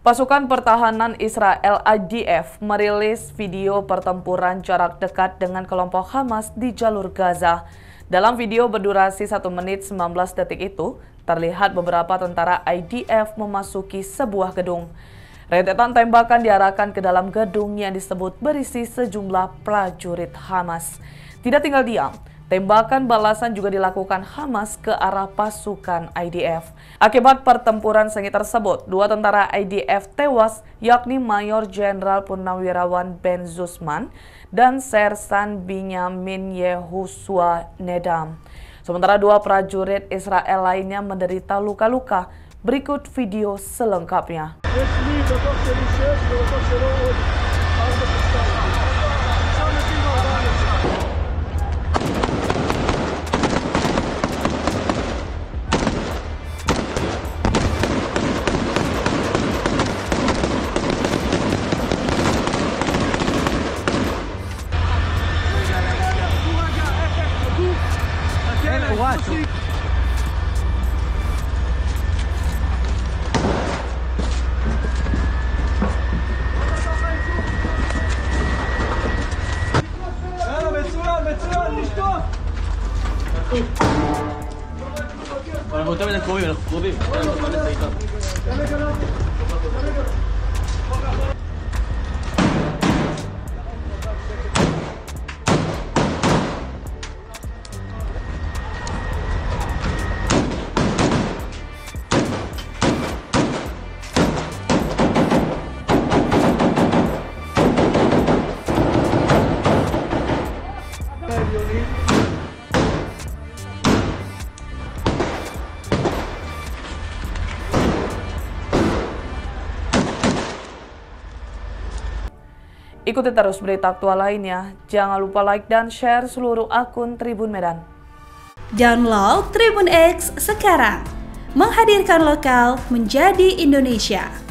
Pasukan pertahanan Israel IDF merilis video pertempuran jarak dekat dengan kelompok Hamas di jalur Gaza. Dalam video berdurasi 1 menit 19 detik itu, terlihat beberapa tentara IDF memasuki sebuah gedung. Rentetan tembakan diarahkan ke dalam gedung yang disebut berisi sejumlah prajurit Hamas. Tidak tinggal diam, Tembakan balasan juga dilakukan Hamas ke arah pasukan IDF. Akibat pertempuran sengit tersebut, dua tentara IDF tewas yakni Mayor Jenderal Purnawirawan Ben Zusman dan Sersan Binyamin Yehusua Nedam. Sementara dua prajurit Israel lainnya menderita luka-luka. Berikut video selengkapnya. 4 אנחנו יותר מדי קרובים, אנחנו קרובים. Ikuti terus berita aktual lainnya. Jangan lupa like dan share seluruh akun Tribun Medan. Download Tribun X sekarang. Menghadirkan lokal menjadi Indonesia.